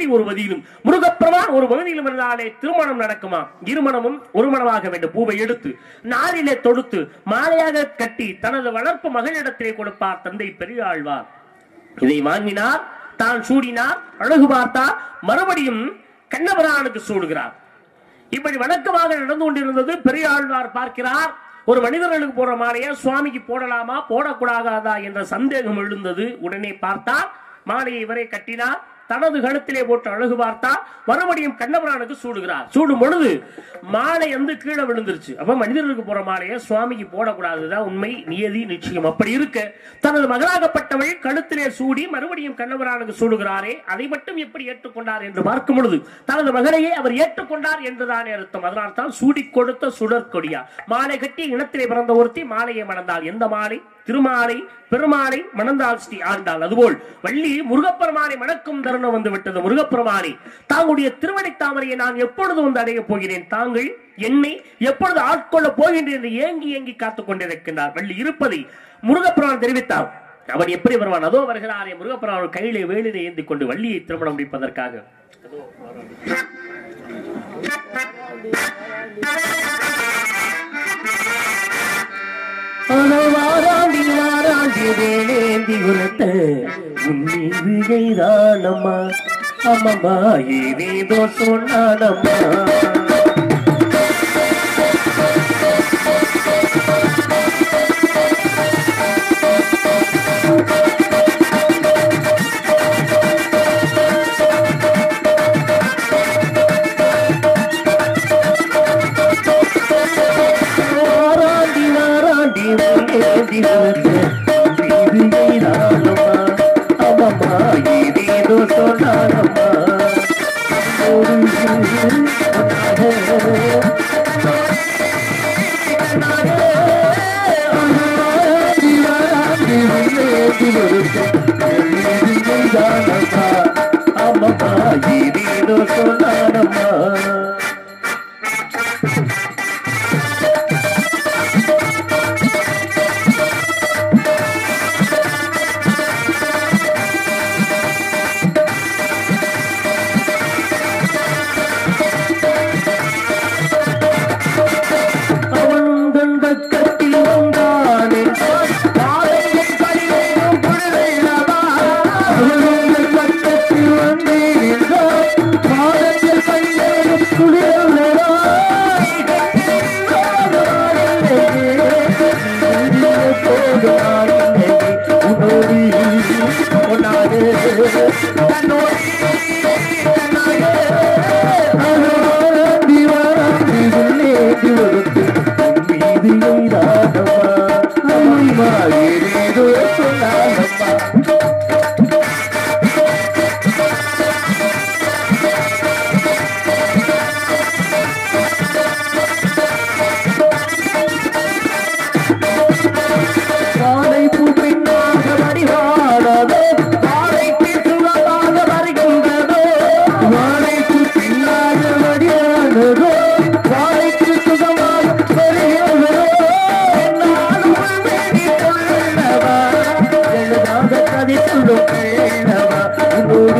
வள்ளி ஒரு பகுதியிலும் முருகப்பெருமான் ஒரு பகுதியிலும் இருந்தாலே திருமணம் நடக்குமா? இருமணமும் ஒரு மணமாக வேண்டும். பூவை எடுத்து நாரிலே தொடுத்து மாலையாக கட்டி தனது வளர்ப்பு மகளிடத்திலே கொடுப்பார் தந்தை பெரியாழ்வார். இதை வாங்கினார் தான் சூடினார் அழகு பார்த்தார் மறுபடியும் கண்ணபிரானுக்கு சூடுகிறார். இப்படி வழக்கமாக நடந்து கொண்டிருந்தது பெரியாழ்வார் பார்க்கிறார் ஒரு மனிதர்களுக்கு போற மாலையை சுவாமிக்கு போடலாமா போடக்கூடாதா என்ற சந்தேகம் எழுந்தது. உடனே பார்த்தார் மாலையை இவரே கட்டினார் தனது கழுத்திலே போட்டு அழகு பார்த்தார் மறுபடியும் கண்ணபுரானுக்கு சூடுகிறார். சூடும் பொழுது மாலை வந்து கீழே விழுந்துருச்சு. அப்ப மனிதர்களுக்கு போற மாலையை சுவாமிக்கு போடக்கூடாதுதான் உண்மை நியதி நிச்சயம். அப்படி இருக்க தனது மகளாகப்பட்டவள் கழுத்திலே சூடி மறுபடியும் கண்ணபுரானுக்கு சூடுகிறாரே அதை மட்டும் எப்படி ஏற்றுக்கொண்டார் என்று பார்க்கும் பொழுது தனது மகளையே அவர் ஏற்றுக்கொண்டார் என்றுதானே அர்த்தம். அதனால் தான் சூடி கொடுத்த சுடற்கொடியா. மாலை கட்டி இனத்திலே பிறந்த ஒருத்தி மாலையை மணந்தாள். எந்த மாலை? திருமாலை பெருமானை மணந்தால் ஸ்ரீ ஆண்டாள். அதுபோல் வள்ளி முருகப்பெருமானை மணக்கும் தருணம் வந்து விட்டது. முருகப்பெருமானை தாங்களுடைய திருவடி தாமரையை நான் எப்பொழுது வந்து அடையப் போகிறேன்? தாங்கள் என்னை எப்பொழுது ஆட்கொள்ள போகின்றேன் என்று ஏங்கி ஏங்கி காத்துக் கொண்டிருக்கின்றார். வள்ளி இருப்பதை முருகப்பெருமான் தெரிவித்தார். அவன் எப்படி வருவான்? அதோ வருகிறாரே முருகப்பெருமான் கையிலே வேலினை ஏந்தி கொண்டு வள்ளியை திருமணம் முடிப்பதற்காக. வாராண்டி வாராண்டி உரத்த உன்னீது விழைதானம்மா அம்மம்மா ஏதேதோ சொன்னானம்மா Thank you. சொன்னானம்மா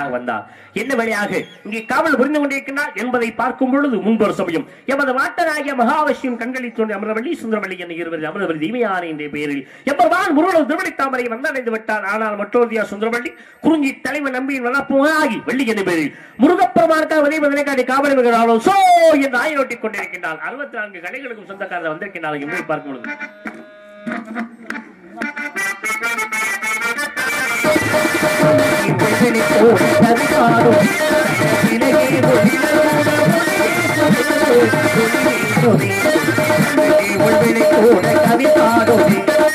எதற்காக வந்தார். என்ன வழியாக? வேலையாக இங்கே காவல் புரிந்து கொண்டிருக்கிறார் என்பதை பார்க்கும் பொழுது முன்பொரு சமயம் எமது வாட்டராகிய மகாவசியம் கண்களில் தோன்றி அமரவள்ளி சுந்தரவள்ளி என இருவர் அமரவள்ளி தீமையான என்ற பெயரில் எம்பர்வான் முருகன் திருவடி தாமரை வந்தடைந்து விட்டார். ஆனால் மற்றொருதியா சுந்தரவள்ளி குறிஞ்சி தலைவன் நம்பியின் வளர்ப்புமாகி வள்ளி என்ற பெயரில் முருகப்பெருமானுக்காக உதவி பதினைக்காடி காவல் வருகிறாரோ சோ என்று ஆயோட்டிக் கொண்டிருக்கின்றார். அறுபத்தி நான்கு கடைகளுக்கும் சொந்தக்காரர் வந்திருக்கின்றார். என்பதை பார்க்கும் பொழுது. பாராய் கண்ணாளே கவி பாடுமே இலங்காத நல்லாவோ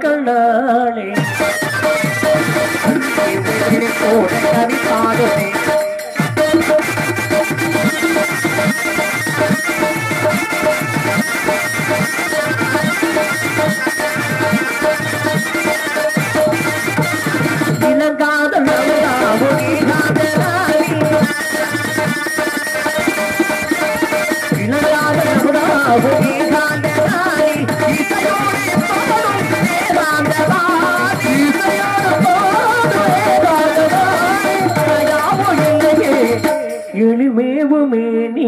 இலங்காத நாளி இலங்காத நல்லாவோ. இலங்காத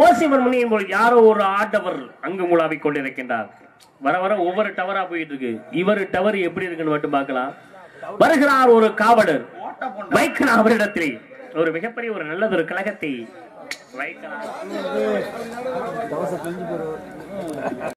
ஓசிமன் ஓசிவன் மணி யாரோ ஒரு ஆட்டவர் அங்கு மூலாவை கொண்டிருக்கின்றார். வர வர ஒவ்வொரு டவரா போயிட்டு இருக்கு இவர் டவர் எப்படி இருக்குன்னு மட்டும் பார்க்கலாம். வருகிறார் ஒரு காவலர். வைக்கிறார் அவரிடத்திலே. ஒரு மிகப்பெரிய ஒரு நல்லதொரு கழகத்தை வைக்கிறார்